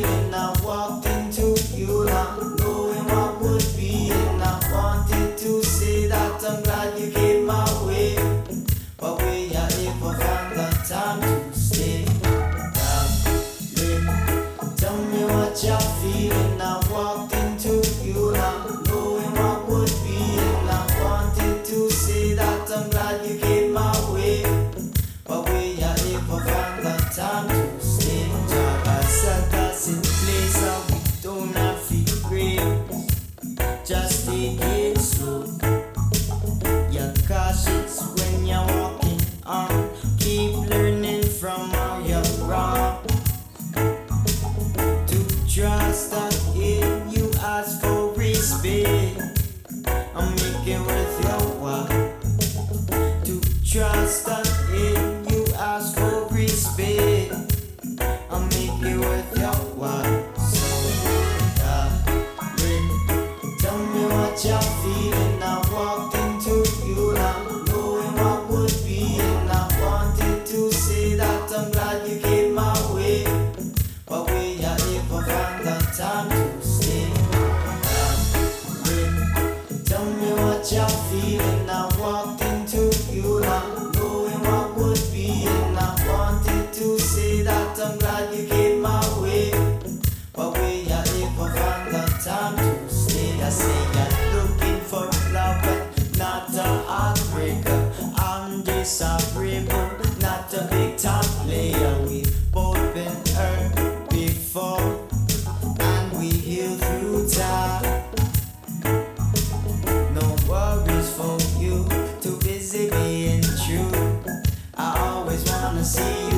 And I walked into you. Not knowing what would be. And I wanted to say that I'm glad you came. часто и looking for love, not a heartbreaker. I'm disagreeable, not a big top player. We've both been hurt before, and we heal through time. No worries for you, too busy being true. I always wanna see you.